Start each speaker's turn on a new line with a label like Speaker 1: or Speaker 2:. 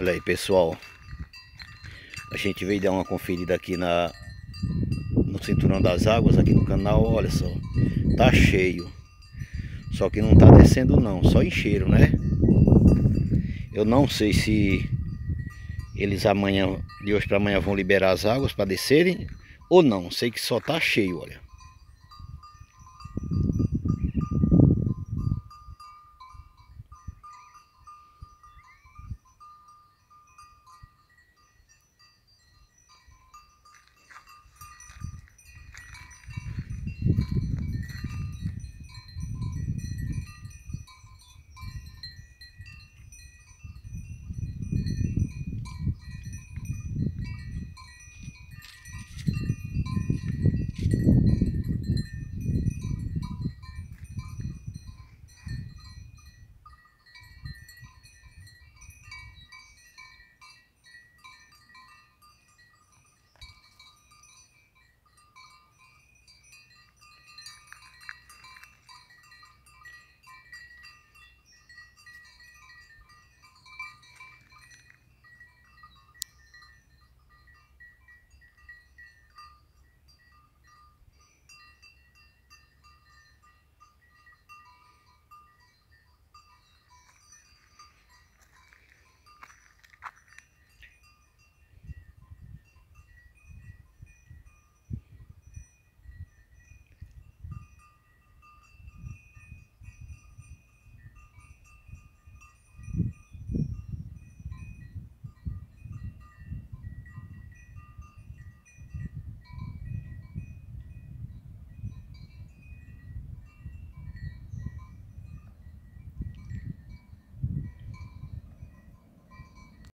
Speaker 1: Olha aí pessoal. A gente veio dar uma conferida aqui na No cinturão das águas Aqui no canal, olha só Tá cheio. Só que não tá descendo não, só encheram né? Eu não sei se Eles amanhã De hoje para amanhã vão liberar as águas para descerem Ou não, sei que só tá cheio, olha.